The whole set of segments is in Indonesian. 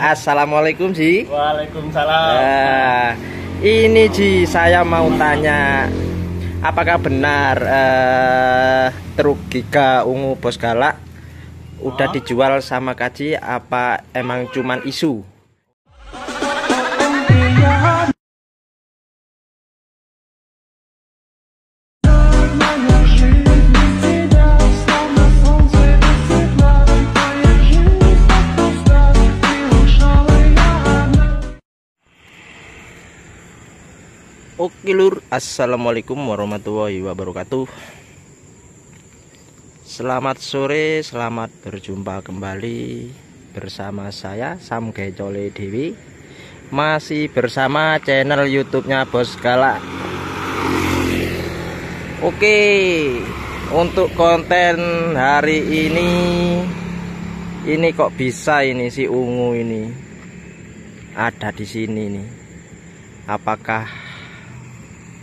Assalamualaikum Ji. Waalaikumsalam. Nah, ini Ji, saya mau tanya, apakah benar eh, truk Giga Ungu Bos Galak udah dijual sama Kaji? Apa emang cuman isu? Oke lur, assalamualaikum warahmatullahi wabarakatuh. Selamat sore, selamat berjumpa kembali bersama saya Sam Gecole Dewi. Masih bersama channel YouTube-nya Bos Galak. Oke, untuk konten hari ini ini kok bisa ini si ungu ini ada di sini nih. Apakah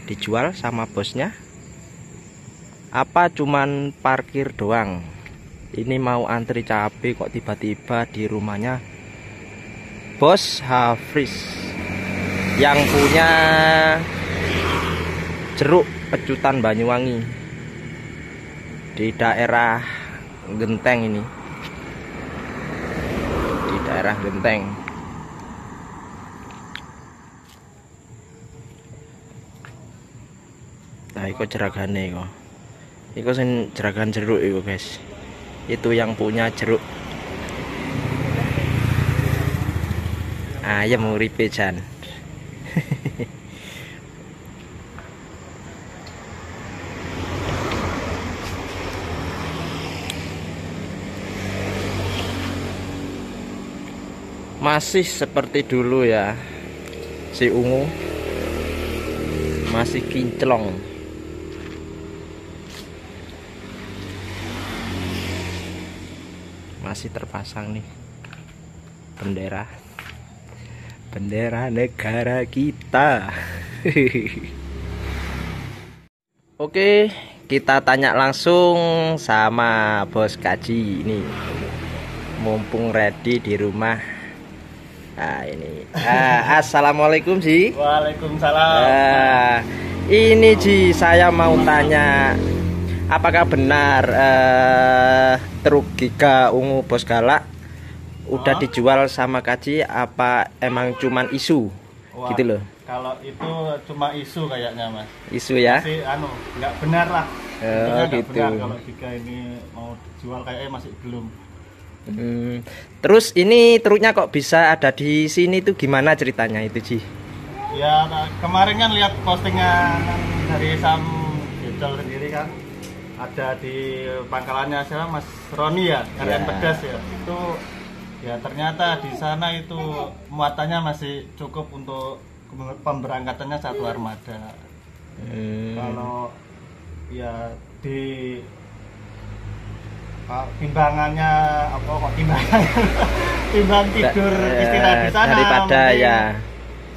dijual sama bosnya. Apa cuman parkir doang? Ini mau antri cabai kok tiba-tiba di rumahnya. Bos Hafiz yang punya jeruk pecutan Banyuwangi di daerah Genteng ini. Di daerah Genteng Nah, iku jeragane kok. Iku sing jeragan jeruk iku, guys. Itu yang punya jeruk. Ayam uripe jan. Masih seperti dulu ya. Si ungu masih kinclong. Masih terpasang nih. Bendera. Bendera negara kita. Oke kita tanya langsung sama bos kaji ini. Mumpung ready di rumah. Nah ini. Ah, assalamualaikum Ji. Waalaikumsalam. Nah, ini Ji saya mau tanya apakah benar eh, truk Giga Ungu Bos Galak udah dijual sama Kaji apa emang cuman isu Wah, gitu loh Kalau itu cuma isu kayaknya mas. isu ya Masih anu nggak benar lah. Oh, gitu. benar kalau jika ini mau dijual kayaknya masih belum. Hmm, terus ini truknya kok bisa ada di sini tuh gimana ceritanya itu Ji Ya kemarin kan lihat postingan dari Sam Gecol sendiri kan ada di pangkalannya siapa? Mas Roni ya? Ya. Karyan Pedas ya? Itu ya ternyata di sana itu muatannya masih cukup untuk pemberangkatannya satu armada. Hmm, kalau ya di timbangannya apa kok? Timbangannya timbang tidur istirahat di eh, sana daripada ya.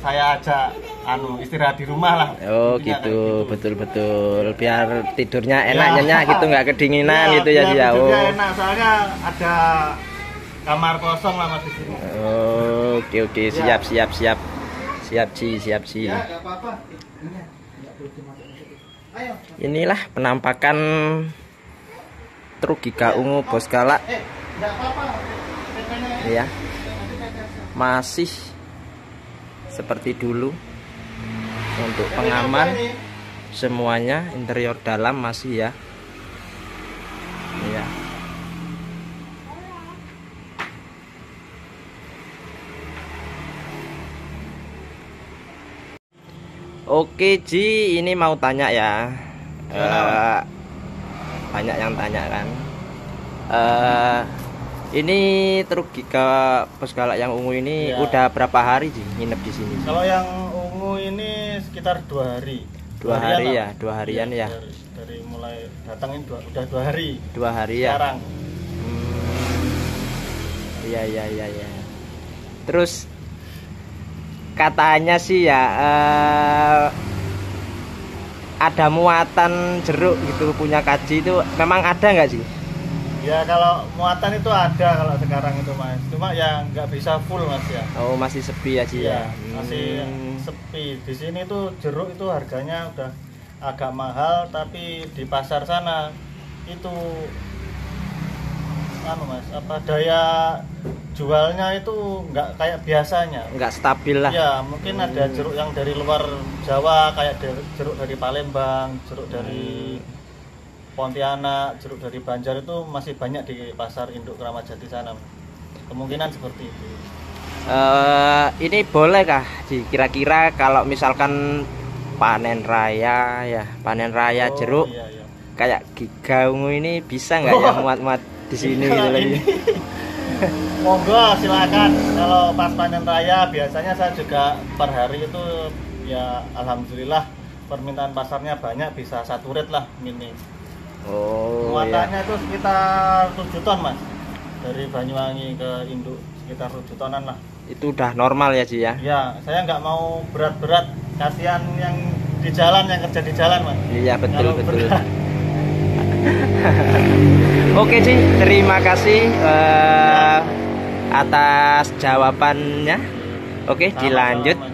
saya ajak anu istirahat di rumah lah Oh Intinya gitu, kayak betul betul. Biar tidurnya Ya. enak nyenyak gitu nggak kedinginan Iya, gitu ya Ji ya. Oh. enak soalnya ada kamar kosong lah mas di sini Oh, Oke oke Ya. siap siap siap siap Ji siap Ji. ya apa-apa ayo Inilah penampakan truk Giga Ungu Bos Galak eh ya. Masih seperti dulu untuk pengaman semuanya interior dalam masih ya. Iya. Oke Ji, ini mau tanya ya. Eh, banyak yang tanya kan. Eh, ini truk Giga Bos Galak yang ungu ini Iya. udah berapa hari Ji nginep di sini? Kalau yang sekitar dua hari. Dua harian hari lah. ya, dua harian ya. Dari, dari mulai datangin dua, udah dua hari. Dua hari ya. Sekarang. Hmm. Iya iya iya iya. Terus katanya sih ya eh, ada muatan jeruk gitu punya kaji itu memang ada nggak sih? Ya kalau muatan itu ada kalau sekarang itu mas. Cuma ya nggak bisa full mas ya. Oh, masih sepi ya, Ji ya. Iya, masih Hmm. sepi. Di sini tuh jeruk itu harganya udah agak mahal, tapi di pasar sana itu anu mas, apa daya jualnya itu nggak kayak biasanya. Nggak stabil lah. Ya mungkin ada Hmm. jeruk yang dari luar Jawa kayak jeruk dari Palembang, jeruk dari Hmm. Pontianak, jeruk dari Banjar itu masih banyak di pasar induk Keramat Jati sana. Kemungkinan seperti itu. Eh, ini bolehkah Ji kira-kira kalau misalkan panen raya ya, panen raya Oh, jeruk Iya, iya. kayak giga ungu ini bisa nggak ya Wah. muat-muat di sini Iya, gitu lagi? Monggo silakan. Kalau pas panen raya biasanya saya juga per hari itu ya alhamdulillah permintaan pasarnya banyak bisa satu red lah minim. Oh ya. Muatannya itu sekitar 7 ton mas dari Banyuwangi ke Induk sekitar 7 tonan lah. Itu udah normal ya Ji ya. Ya saya nggak mau berat-berat kasihan yang di jalan yang kerja di jalan mas. Iya betul Kalau betul. berat. Oke Ji, terima kasih eh, atas jawabannya. Oke, Sama-sama, dilanjut. Mas.